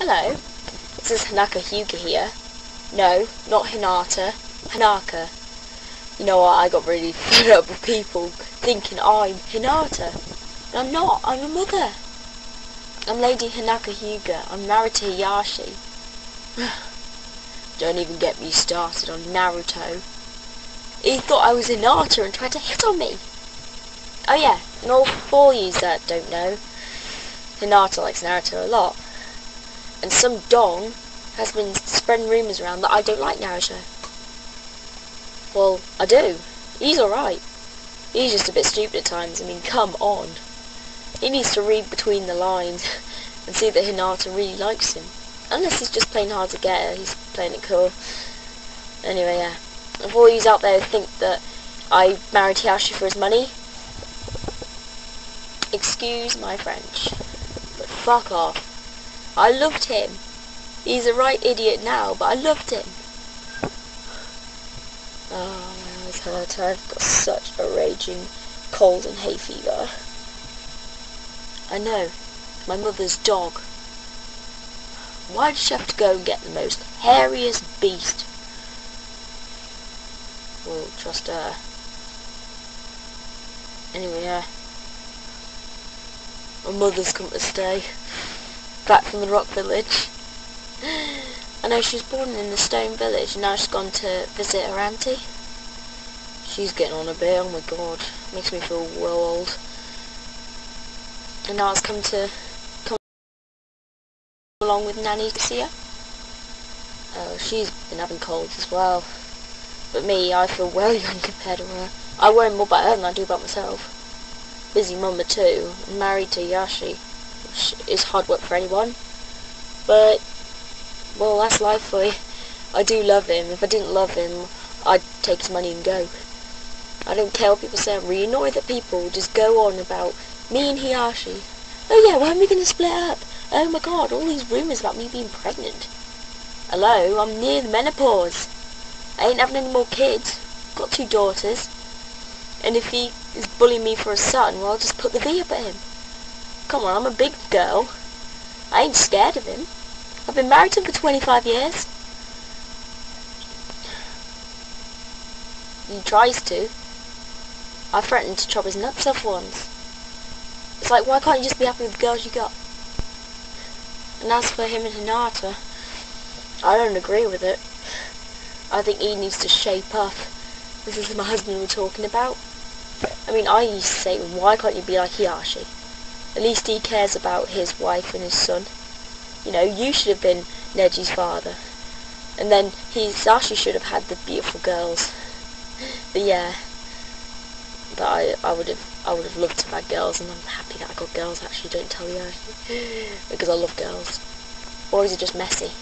Hello, this is Hanaka Hyuga here. No, not Hinata, Hanaka. You know what, I got really fed up with people thinking I'm Hinata. But I'm not, I'm a mother. I'm Lady Hanaka Hyuga. I'm married to Hiashi. Don't even get me started on Naruto. He thought I was Hinata and tried to hit on me. Oh yeah, and all four you that don't know, Hinata likes Naruto a lot. And some dong has been spreading rumours around that I don't like Naruto. Well, I do. He's alright. He's just a bit stupid at times. I mean, come on. He needs to read between the lines and see that Hinata really likes him. Unless he's just playing hard to get her, he's playing it cool. Anyway, yeah. If all you out there think that I married Hiashi for his money, excuse my French, but fuck off. I loved him. He's a right idiot now, but I loved him. Oh, my eyes hurt. I've got such a raging cold and hay fever. I know. My mother's dog. Why did she have to go and get the most hairiest beast? We'll trust her. Anyway, yeah. My mother's come to stay. Back from the rock village. I know she was born in the stone village and now she's gone to visit her auntie. She's getting on a bit, oh my god. Makes me feel well old. And now it's come to come along with Nanny to see her. Oh, she's been having colds as well. But me, I feel well young compared to her. I worry more about her than I do about myself. Busy mama too, and married to Yashi, is hard work for anyone. But, well, that's life for you. I do love him. If I didn't love him, I'd take his money and go. I don't care what people say. I'm really annoyed that people just go on about me and Hiashi. Oh yeah, when are we going to split up? Oh my god, all these rumours about me being pregnant. Hello, I'm near the menopause. I ain't having any more kids. Got two daughters. And if he is bullying me for a son, well, I'll just put the V up at him. Come on, I'm a big girl. I ain't scared of him. I've been married to him for 25 years. He tries to. I threatened to chop his nuts off once. It's like, why can't you just be happy with the girls you got? And as for him and Hinata, I don't agree with it. I think he needs to shape up. This is my husband we're talking about. I mean, I used to say, why can't you be like Hiyashi? At least he cares about his wife and his son. You know, you should have been Neji's father. And then Hizashi should have had the beautiful girls. But yeah. But I, I would have I would have loved to have had girls and I'm happy that I got girls actually, don't tell you because I love girls. Boys are just messy.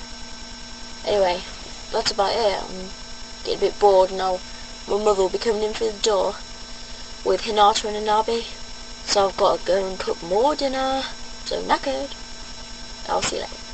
Anyway, that's about it. I'm getting a bit bored now. My mother will be coming in through the door with Hinata and Hanabi. So I've got to go and cook more dinner. So knackered. I'll see you later.